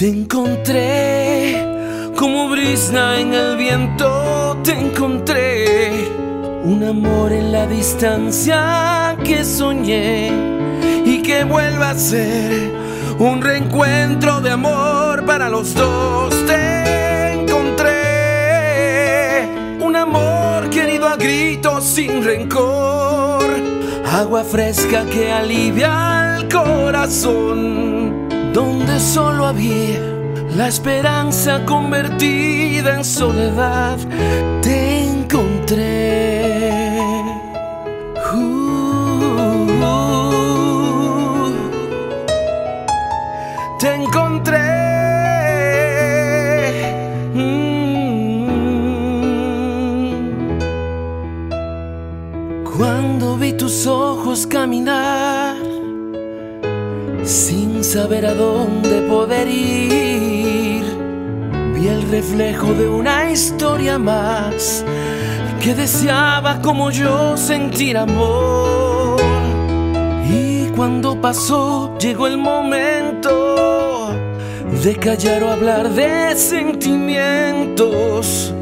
Te encontré como brisna en el viento, te encontré un amor en la distancia que soñé y que vuelva a ser un reencuentro de amor para los dos. Te encontré un amor querido a gritos sin rencor, agua fresca que alivia el corazón, donde solo había la esperanza convertida en soledad, te encontré. Uh, te encontré. Mm. Cuando vi tus ojos caminar sin saber a dónde poder ir. Vi el reflejo de una historia más que deseaba como yo sentir amor. Y cuando pasó, llegó el momento de callar o hablar de sentimientos.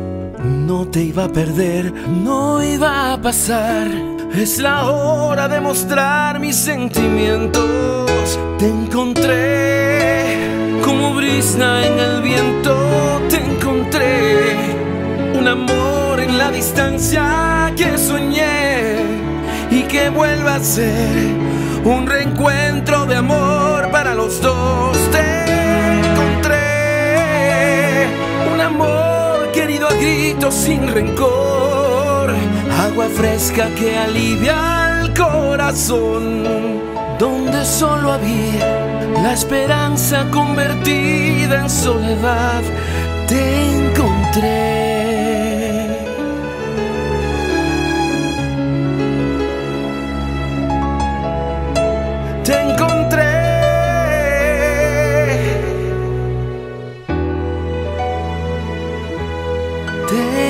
No te iba a perder, no iba a pasar. Es la hora de mostrar mis sentimientos. Te encontré como brisna en el viento. Te encontré un amor en la distancia que soñé y que vuelva a ser un reencuentro de amor para los dos. Te sin rencor agua fresca que alivia el corazón, donde solo había la esperanza convertida en soledad. day.